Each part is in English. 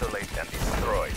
isolate and destroy.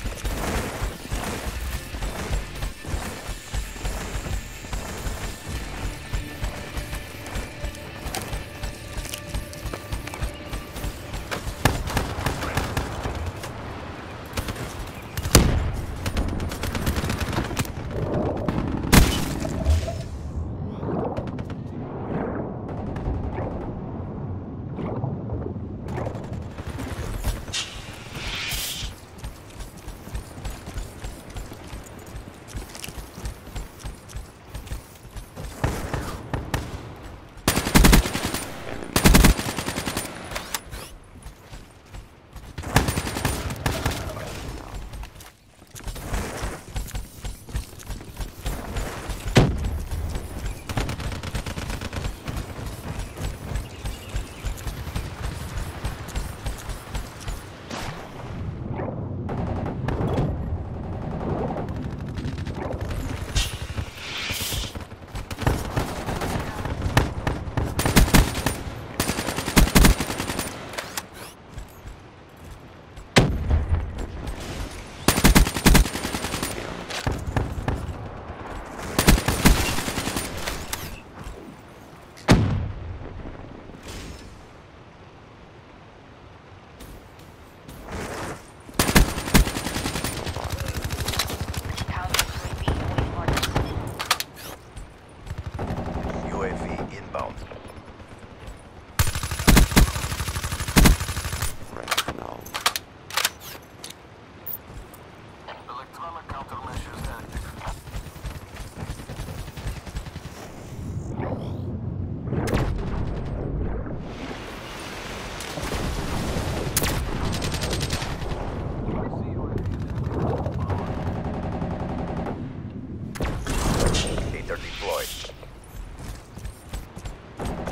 Electronic countermeasures active.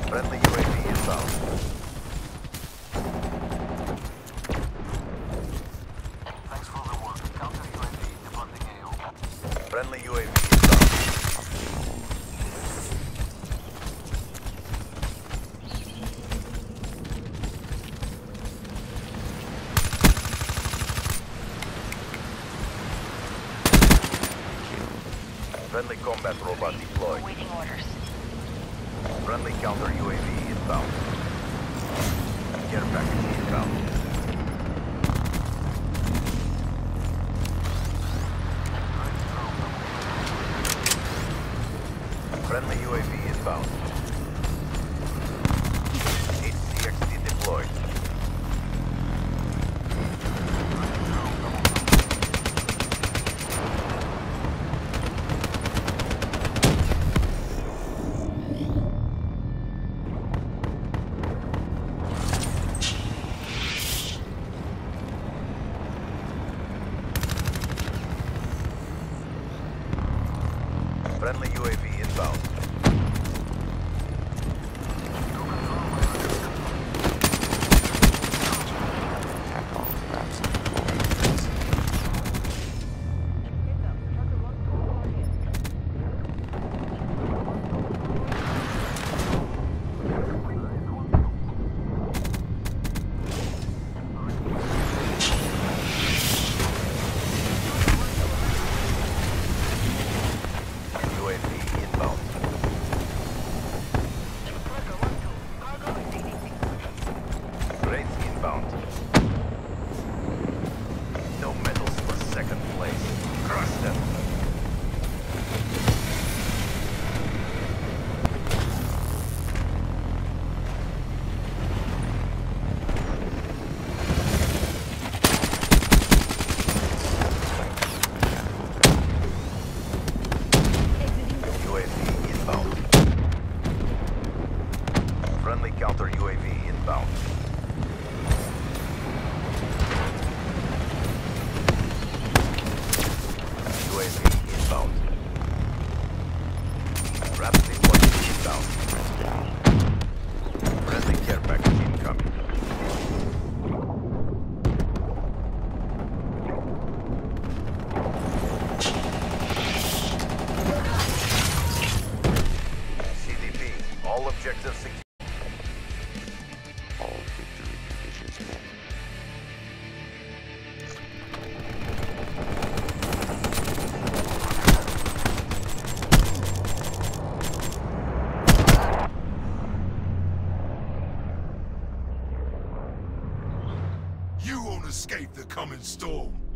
Friendly UAV inbound. Thanks for the work. Counter UAV departing AO. Friendly UAV. Friendly combat robot deployed. Awaiting orders. Friendly counter UAV inbound. Friendly UAV inbound. HCXD deployed. Friendly UAV inbound. Inbound. All objectives secure. All victory conditions met. You won't escape the coming storm.